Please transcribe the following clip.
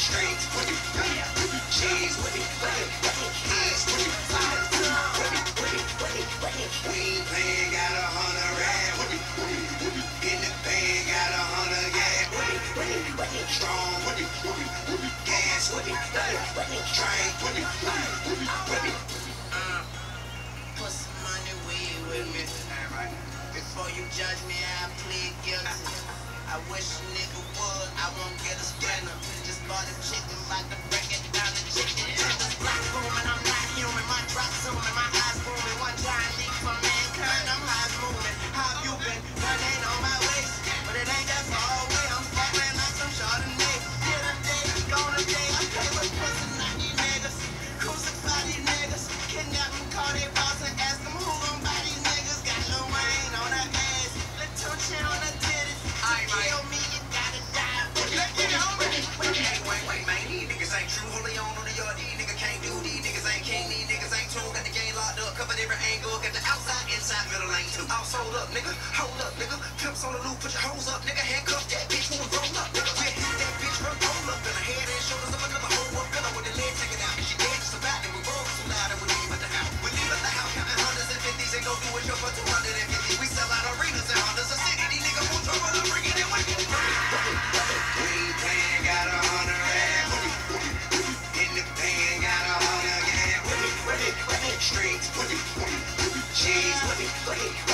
with with with with. We ain't playing, got a hundred with. In the got a hundred with. Strong with with with Put some money away with me? Before you judge me, I plead guilty. I wish a nigga would, I won't get a sprinter. Just bought a chicken, about to These niggas can't do. These niggas ain't king, these niggas ain't true. Got the game locked up, covered every angle. Got the outside, inside, middle lane too. All sold up, nigga. Hold up, nigga. Pimps on the loop, put your hoes up, nigga. Handcuff that bitch we roll up, nigga. We hit that bitch from roll up. In her head and shoulders of another hoe up. Pillow with the leg taken out. And she dead about it. We roll so loud and we leave at the house. We leave at the house, counting hundreds and fifties. Ain't no do it, show for 250. Streets, with me, with it, with it, cheese, with it, with it,